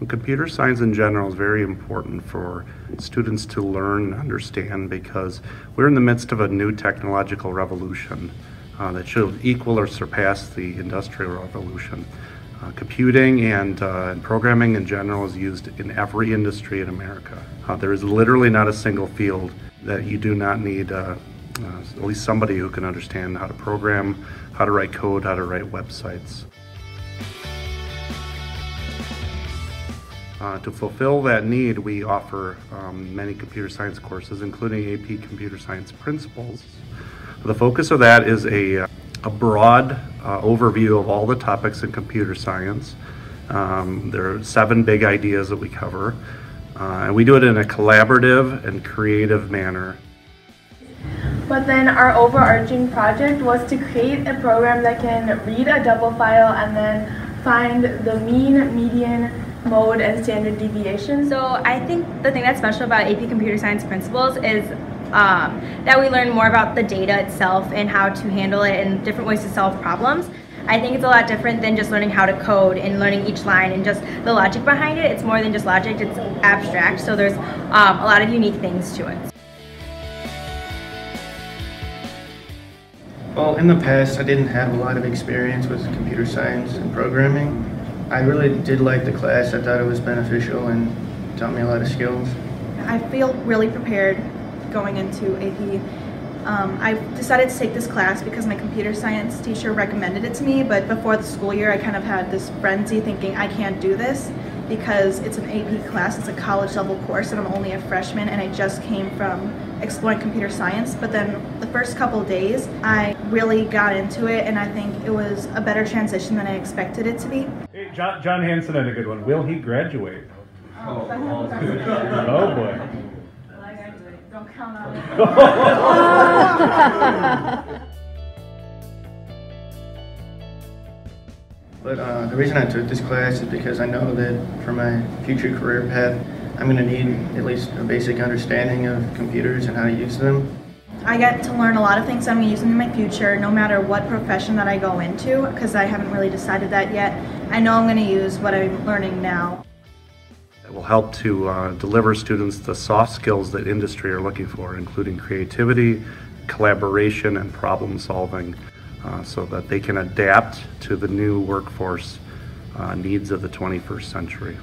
And computer science in general is very important for students to learn and understand because we're in the midst of a new technological revolution uh, that should equal or surpass the industrial revolution. Uh, computing and, uh, and programming in general is used in every industry in America. Uh, there is literally not a single field that you do not need uh, uh, at least somebody who can understand how to program, how to write code, how to write websites. Uh, to fulfill that need, we offer um, many computer science courses, including AP Computer Science Principles. The focus of that is a, a broad uh, overview of all the topics in computer science. Um, there are seven big ideas that we cover, uh, and we do it in a collaborative and creative manner. But then our overarching project was to create a program that can read a double file and then find the mean, median, mode, and standard deviation. So I think the thing that's special about AP Computer Science Principles is um, that we learn more about the data itself and how to handle it and different ways to solve problems. I think it's a lot different than just learning how to code and learning each line and just the logic behind it. It's more than just logic, it's abstract, so there's um, a lot of unique things to it. Well, in the past, I didn't have a lot of experience with computer science and programming. I really did like the class. I thought it was beneficial and taught me a lot of skills. I feel really prepared going into AP. Um, I decided to take this class because my computer science teacher recommended it to me, but before the school year, I kind of had this frenzy thinking I can't do this because it's an AP class, it's a college level course, and I'm only a freshman, and I just came from exploring computer science. But then the first couple days, I really got into it, and I think it was a better transition than I expected it to be. Hey, John, John Hanson had a good one. Will he graduate? Oh, Oh boy. Don't count on it. But uh, the reason I took this class is because I know that for my future career path, I'm going to need at least a basic understanding of computers and how to use them. I get to learn a lot of things I'm going to use in my future, no matter what profession that I go into, because I haven't really decided that yet. I know I'm going to use what I'm learning now. It will help to uh, deliver students the soft skills that industry are looking for, including creativity, collaboration, and problem solving, uh, so that they can adapt to the new workforce uh, needs of the 21st century.